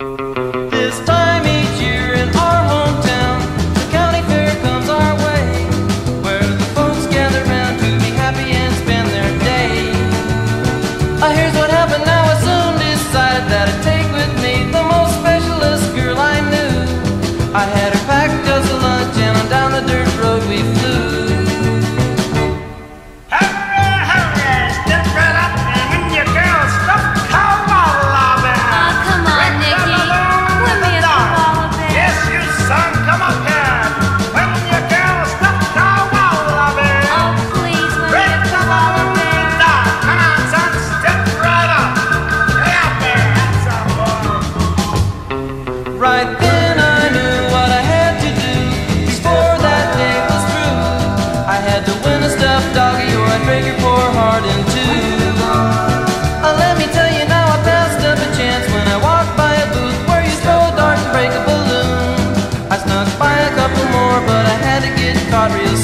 This time each year in our hometown, the county fair comes our way, where the folks gather round to be happy and spend their day. Uh, here's what happened now, I soon decided that I'd take with me the most girl I knew. I had Right then I knew what I had to do before that day was through. I had to win a stuffed or I'd break your poor heart in two. Uh, let me tell you now, I passed up a chance when I walked by a booth where you a dart and break a balloon. I snuck by a couple more, but I had to get caught real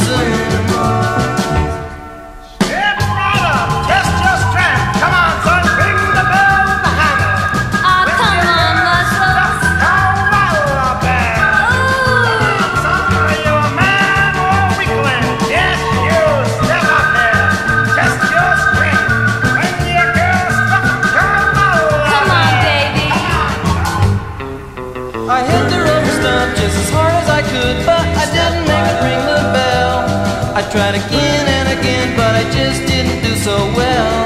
tried again and again, but I just didn't do so well.